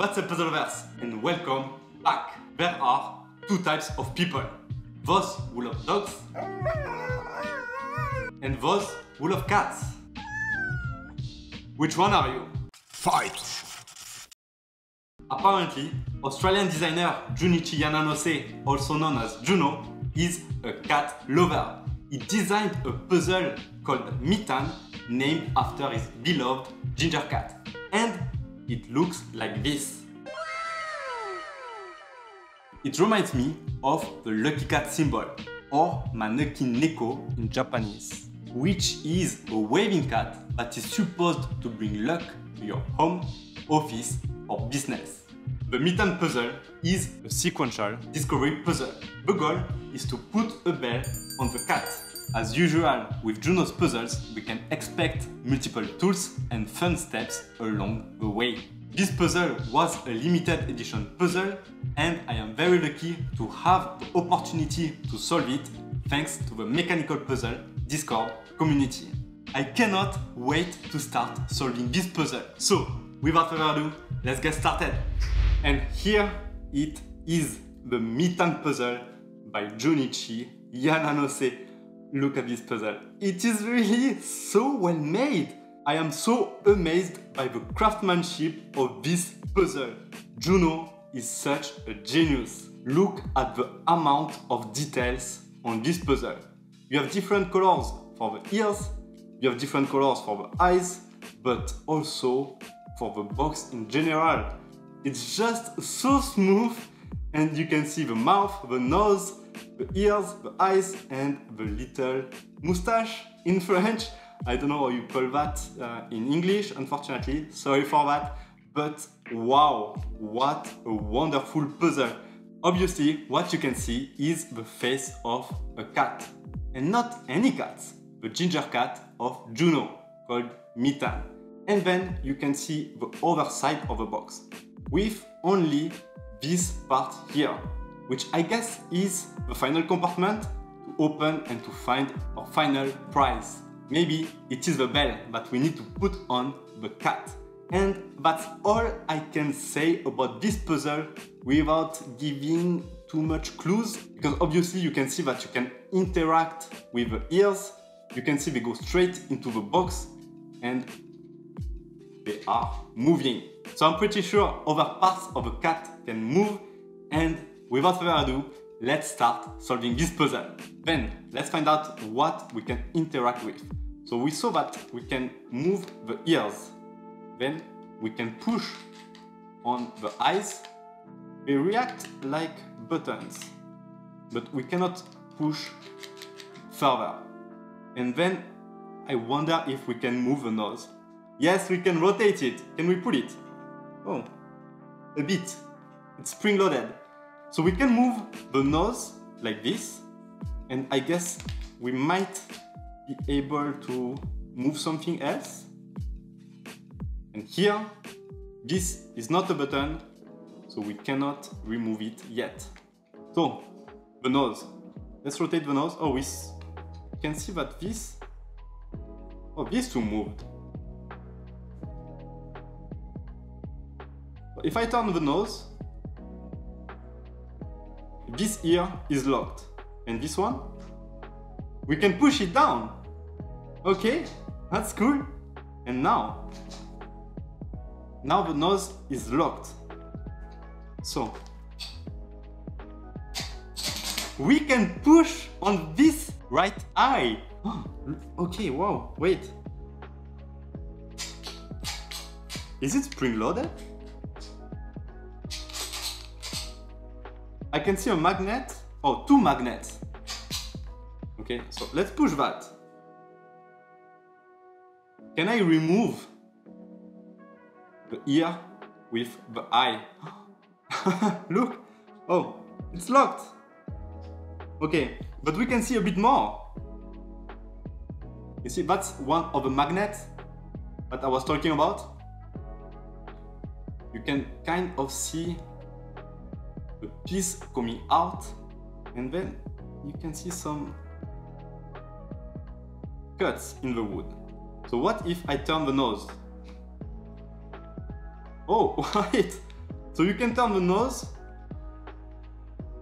What's up Puzzleverse and welcome back. There are two types of people. Those who love dogs and those who love cats. Which one are you? Fight! Apparently, Australian designer Junichi Yananose, also known as Juno, is a cat lover. He designed a puzzle called Mittan, named after his beloved ginger cat. And it looks like this. It reminds me of the lucky cat symbol, or Maneki Neko in Japanese, which is a waving cat that is supposed to bring luck to your home, office, or business. The Mittan puzzle is a sequential discovery puzzle. The goal is to put a bell on the cat. As usual with Juno's puzzles, we can expect multiple tools and fun steps along the way. This puzzle was a limited edition puzzle and I am very lucky to have the opportunity to solve it thanks to the Mechanical Puzzle Discord community. I cannot wait to start solving this puzzle. So, without further ado, let's get started. And here it is, the Mittan puzzle by Junichi Yananose. Look at this puzzle. It is really so well made. I am so amazed by the craftsmanship of this puzzle. Juno is such a genius. Look at the amount of details on this puzzle. You have different colors for the ears, you have different colors for the eyes, but also for the box in general. It's just so smooth and you can see the mouth, the nose, the ears, the eyes and the little moustache in French. I don't know how you call that uh, in English, unfortunately, sorry for that. But wow, what a wonderful puzzle. Obviously, what you can see is the face of a cat. And not any cat, the ginger cat of Juno, called Mittan. And then you can see the other side of the box with only this part here, which I guess is the final compartment to open and to find our final prize. Maybe it is the bell that we need to put on the cat. And that's all I can say about this puzzle without giving too much clues because obviously you can see that you can interact with the ears you can see they go straight into the box and they are moving. So I'm pretty sure other parts of a cat can move and without further ado, let's start solving this puzzle. Then let's find out what we can interact with. So we saw that we can move the ears. Then we can push on the eyes. They react like buttons, but we cannot push further. And then I wonder if we can move the nose. Yes, we can rotate it. Can we pull it? Oh, a bit. It's spring loaded. So we can move the nose like this. And I guess we might be able to move something else. And here, this is not a button, so we cannot remove it yet. So, the nose. Let's rotate the nose. Oh, we can see that this, oh, these two moved. If I turn the nose, this ear is locked. And this one, we can push it down. Okay, that's cool. And now, now the nose is locked. So, we can push on this right eye. okay, wow, wait. Is it spring loaded? I can see a magnet. Oh, two magnets. Okay, so let's push that. Can I remove the ear with the eye? Look! Oh, it's locked. Okay, but we can see a bit more. You see, that's one of the magnets that I was talking about. You can kind of see piece coming out and then you can see some cuts in the wood. So what if I turn the nose? Oh, wait. So you can turn the nose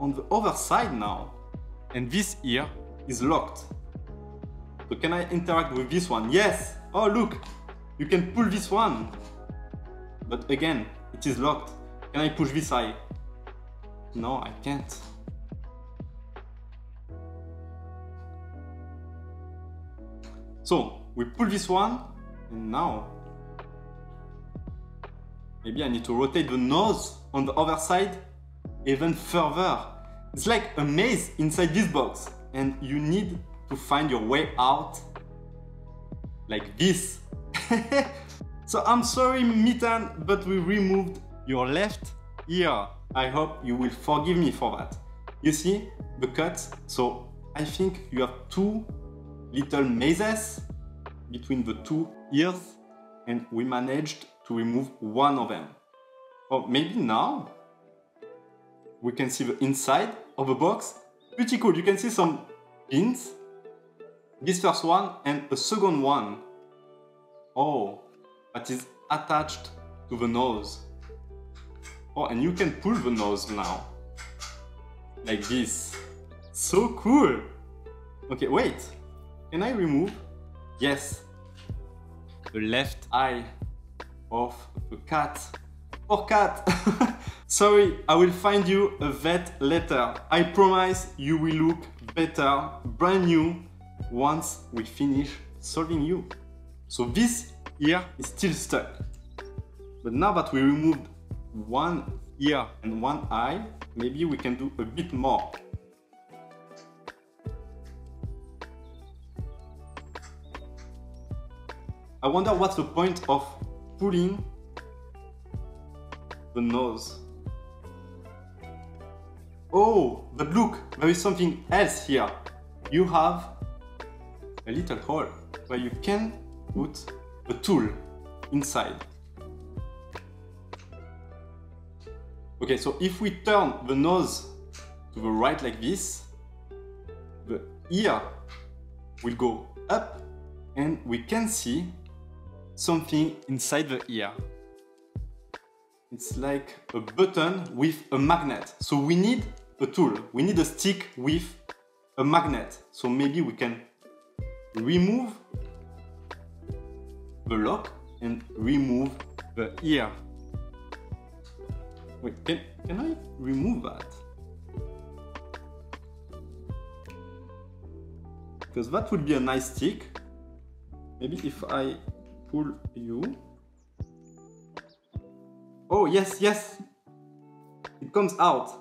on the other side now. And this ear is locked. So can I interact with this one? Yes! Oh, look! You can pull this one. But again, it is locked. Can I push this eye? No, I can't. So, we pull this one, and now maybe I need to rotate the nose on the other side even further. It's like a maze inside this box, and you need to find your way out like this. so I'm sorry, Mittan, but we removed your left ear. I hope you will forgive me for that. You see the cut? So I think you have two little mazes between the two ears and we managed to remove one of them. Or maybe now we can see the inside of the box. Pretty cool, you can see some pins. This first one and a second one. Oh, that is attached to the nose. Oh, and you can pull the nose now. Like this. So cool! Okay, wait. Can I remove? Yes. The left eye of the cat. Or cat! Sorry, I will find you a vet later. I promise you will look better, brand new, once we finish solving you. So this ear is still stuck. But now that we removed one ear and one eye, maybe we can do a bit more. I wonder what's the point of pulling the nose. Oh, but look, there is something else here. You have a little hole where you can put a tool inside. Okay, so if we turn the nose to the right like this, the ear will go up and we can see something inside the ear. It's like a button with a magnet. So we need a tool. We need a stick with a magnet. So maybe we can remove the lock and remove the ear. Wait, can, can I remove that? Because that would be a nice stick. Maybe if I pull you. Oh, yes, yes. It comes out.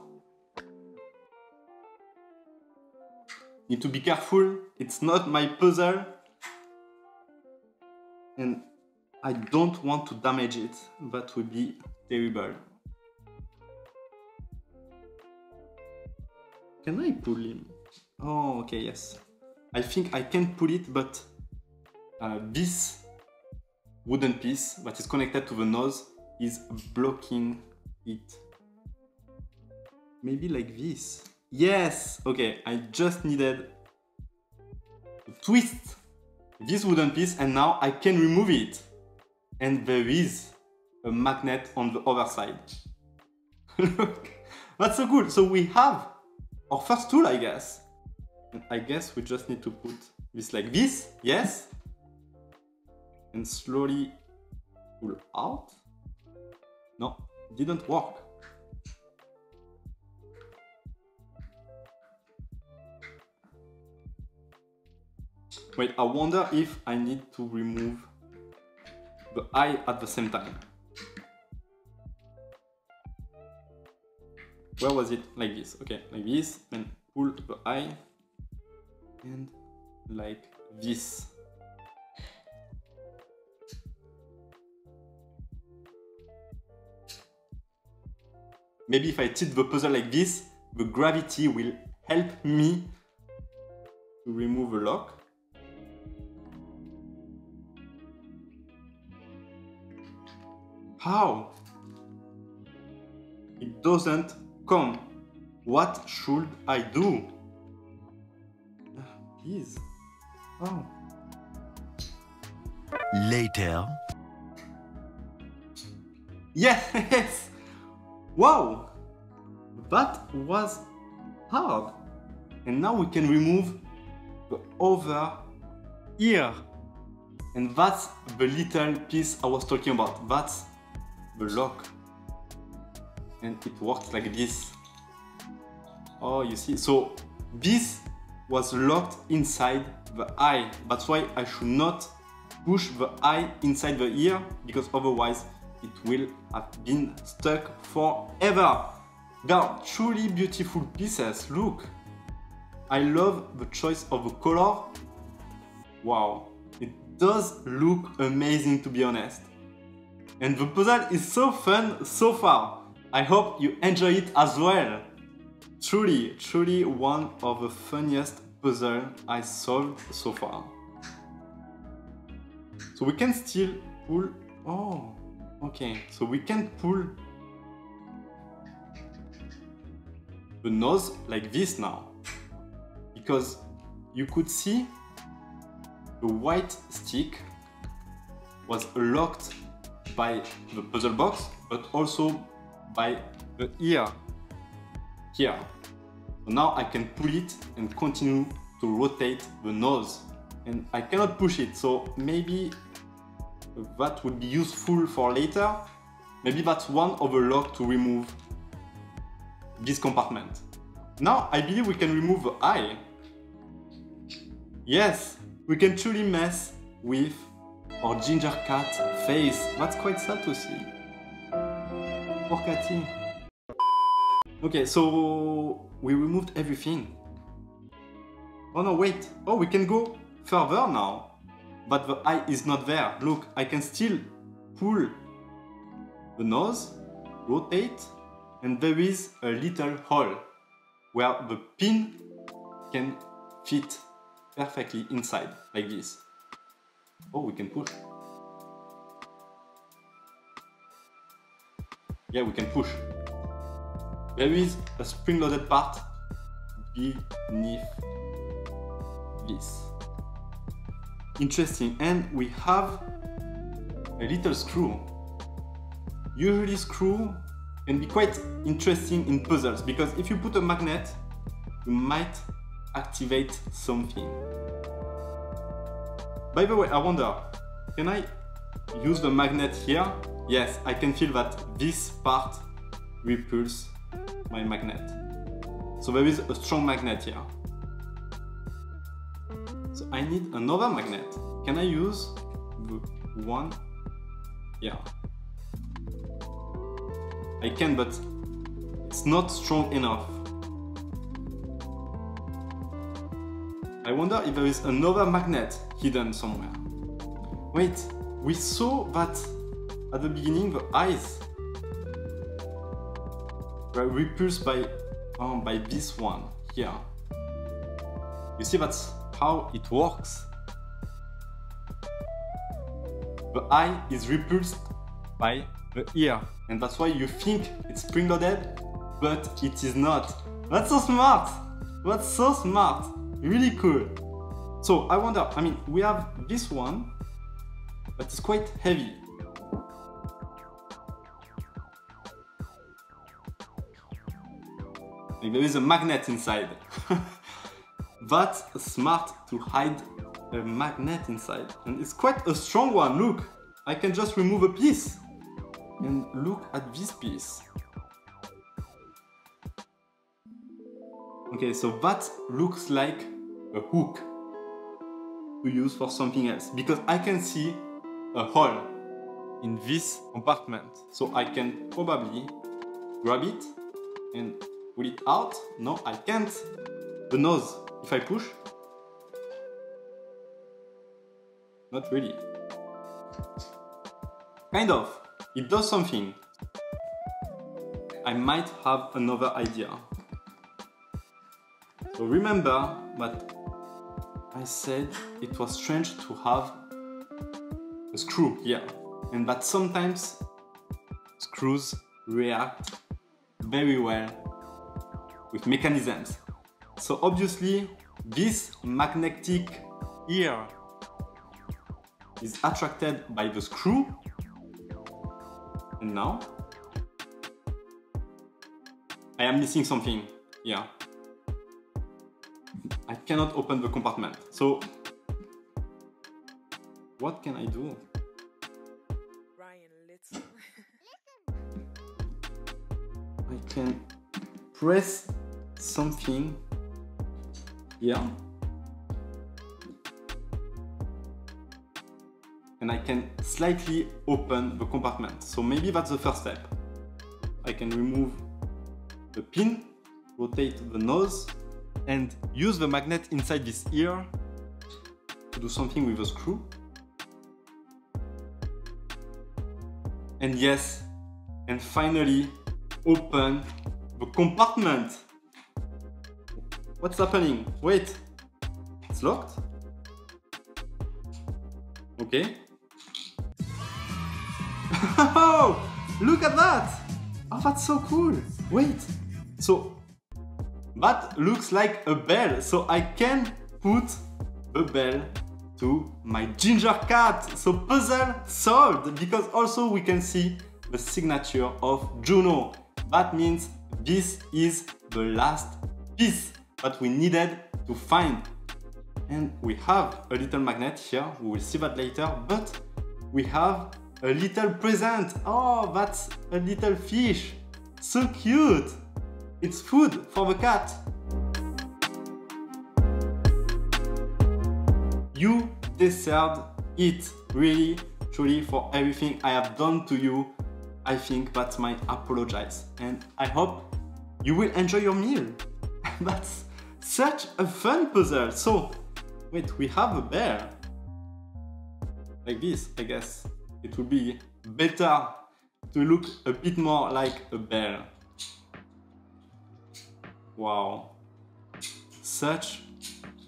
Need to be careful. It's not my puzzle. And I don't want to damage it. That would be terrible. Can I pull him? Oh, okay, yes. I think I can pull it, but uh, this wooden piece that is connected to the nose is blocking it. Maybe like this. Yes! Okay, I just needed to twist this wooden piece and now I can remove it. And there is a magnet on the other side. Look, that's so cool. So we have first tool, I guess. I guess we just need to put this like this, yes? and slowly pull out. No, didn't work. Wait, I wonder if I need to remove the eye at the same time. Where was it? Like this. Okay, like this, and pull the eye, and like this. Maybe if I tilt the puzzle like this, the gravity will help me to remove a lock. How? It doesn't come. What should I do? Please. Oh. Later. Yes! Wow! That was hard. And now we can remove the other ear. And that's the little piece I was talking about. That's the lock. And it works like this. Oh, you see? So this was locked inside the eye. That's why I should not push the eye inside the ear because otherwise it will have been stuck forever. They are truly beautiful pieces, look. I love the choice of the color. Wow, it does look amazing to be honest. And the puzzle is so fun so far. I hope you enjoy it as well. Truly, truly one of the funniest puzzle I solved so far. So we can still pull, oh, okay. So we can pull the nose like this now. Because you could see the white stick was locked by the puzzle box, but also by the ear here. So now I can pull it and continue to rotate the nose. And I cannot push it, so maybe that would be useful for later. Maybe that's one of the lock to remove this compartment. Now I believe we can remove the eye. Yes, we can truly mess with our ginger cat face. That's quite sad to see. Okay, so we removed everything. Oh no, wait. Oh, we can go further now. But the eye is not there. Look, I can still pull the nose, rotate, and there is a little hole where the pin can fit perfectly inside, like this. Oh, we can push. Yeah, we can push. There is a spring-loaded part beneath this. Interesting, and we have a little screw. Usually screw can be quite interesting in puzzles because if you put a magnet, you might activate something. By the way, I wonder, can I use the magnet here? Yes, I can feel that this part repulse my magnet. So there is a strong magnet here. So I need another magnet. Can I use the one? Yeah. I can, but it's not strong enough. I wonder if there is another magnet hidden somewhere. Wait, we saw that at the beginning the eyes were repulsed by, um, by this one here. You see that's how it works. The eye is repulsed by the ear and that's why you think it's spring-loaded but it is not. That's so smart! That's so smart! Really cool. So I wonder, I mean, we have this one, but it's quite heavy. Like there is a magnet inside. That's smart to hide a magnet inside. And it's quite a strong one, look! I can just remove a piece. And look at this piece. Okay, so that looks like a hook to use for something else because I can see a hole in this compartment. So I can probably grab it and pull it out. No, I can't. The nose, if I push, not really. Kind of, it does something. I might have another idea. So remember that I said it was strange to have a screw here and that sometimes screws react very well mechanisms. So obviously this magnetic ear is attracted by the screw And now, I am missing something here. I cannot open the compartment. So, what can I do? I can press something here and I can slightly open the compartment. So maybe that's the first step. I can remove the pin, rotate the nose, and use the magnet inside this ear to do something with a screw. And yes, and finally open the compartment. What's happening? Wait, it's locked? Okay, Oh, look at that! Oh, that's so cool. Wait, so that looks like a bell. So I can put a bell to my ginger cat. So puzzle solved because also we can see the signature of Juno. That means this is the last piece that we needed to find. And we have a little magnet here, we will see that later, but we have a little present. Oh, that's a little fish. So cute. It's food for the cat. You deserved it, really, truly, for everything I have done to you. I think that's my apologize. And I hope you will enjoy your meal. that's such a fun puzzle. So, wait, we have a bear. Like this, I guess it would be better to look a bit more like a bear. Wow. Such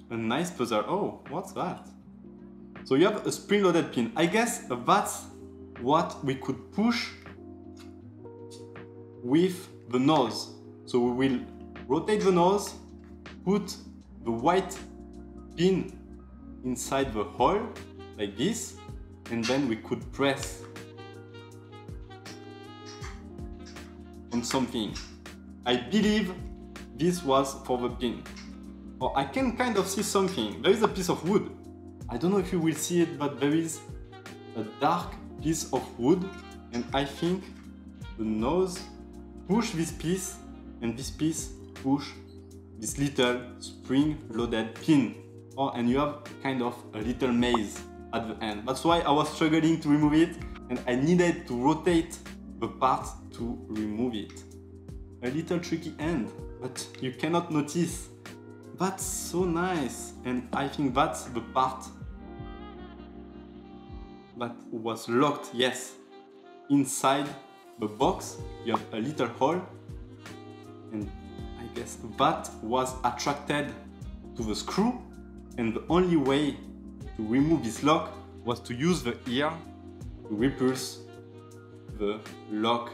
a nice puzzle. Oh, what's that? So you have a spring-loaded pin. I guess that's what we could push with the nose. So we will rotate the nose, put the white pin inside the hole like this, and then we could press on something. I believe this was for the pin. Or I can kind of see something. There is a piece of wood. I don't know if you will see it, but there is a dark piece of wood and I think the nose push this piece and this piece push this little spring loaded pin. Oh, and you have kind of a little maze at the end. That's why I was struggling to remove it and I needed to rotate the part to remove it. A little tricky end, but you cannot notice. That's so nice and I think that's the part that was locked, yes. Inside the box you have a little hole and That was attracted to the screw and the only way to remove this lock was to use the ear to repulse the lock.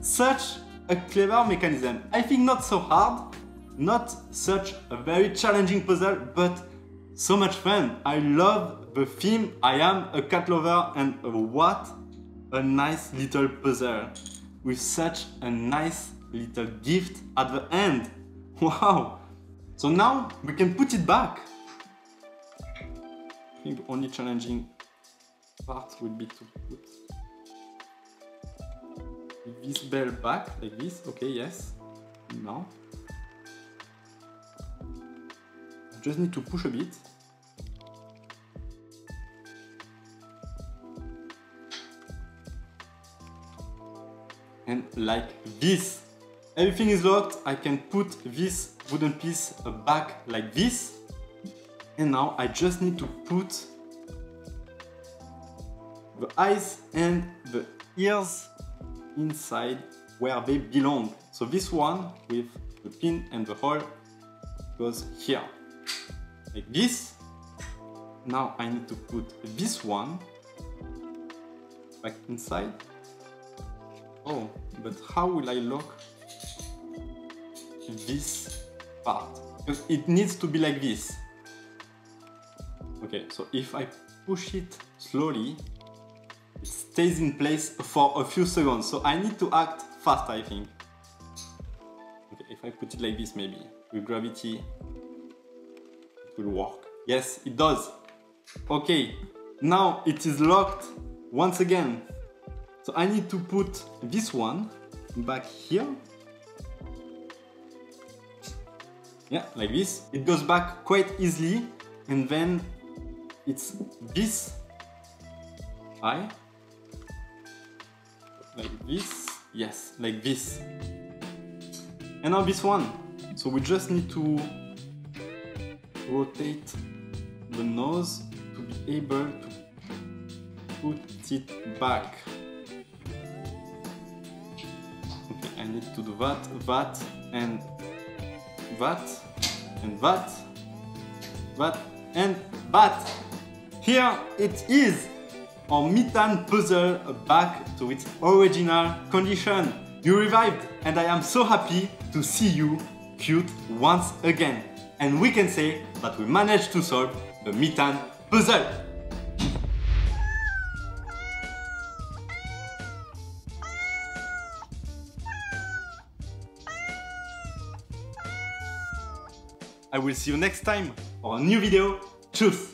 Such a clever mechanism. I think not so hard, not such a very challenging puzzle, but so much fun. I love the theme. I am a cat lover and what a nice little puzzle with such a nice little gift at the end. Wow! So now we can put it back I think the only challenging part will be to put this bell back like this. Okay, yes. Now. Just need to push a bit. And like this. Everything is locked. I can put this wooden piece back like this and now I just need to put the eyes and the ears inside where they belong. So this one with the pin and the hole goes here, like this. Now I need to put this one back inside. Oh, but how will I lock this part? Because it needs to be like this. Okay, so if I push it slowly, it stays in place for a few seconds. So I need to act fast, I think. Okay, if I put it like this, maybe with gravity, it will work. Yes, it does. Okay, now it is locked once again. So I need to put this one back here. Yeah, like this. It goes back quite easily and then it's this eye. Like this. Yes like this. And now this one. So we just need to rotate the nose to be able to put it back. Okay I need to do that that and that and that that and that here it is our Mittan puzzle back to its original condition. You revived and I am so happy to see you cute once again. And we can say that we managed to solve the Mittan puzzle. I will see you next time for a new video. Tschüss!